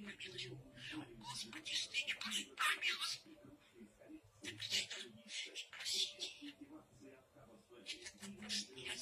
Господи, стыдь, помилуй. Ты меня не прости. Это страшно, я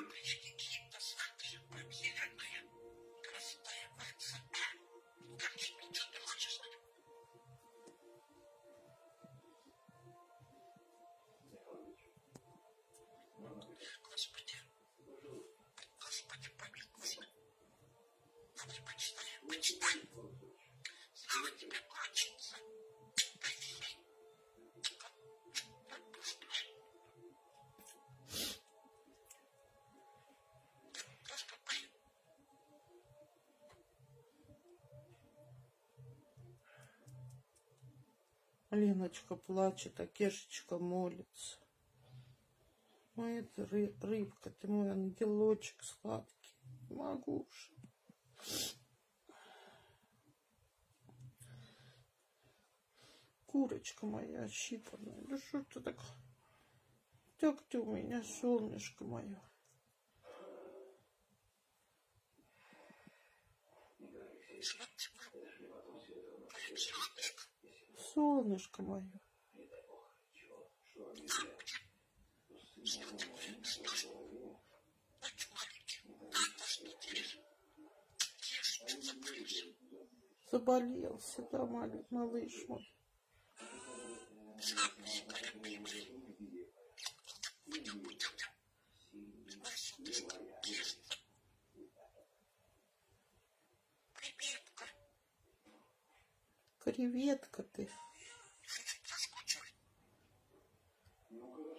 Таблички гипносфаты нам зеленые. Красная ВЦП. Как тебе что ты хочешь? Господи. Господи, помилуйся. Господи, почитай, почитай. Слава тебе, прочится. Леночка плачет, а Кешечка молится. Моя ты ры- рыбка, ты мой ангелочек сладкий. Могу же. Курочка моя ощипанная. Да что ты так... Так ты у меня, солнышко мое. Солнышко мое. Заболелся, да, мал- малыш мой. Приветка ты. Ну,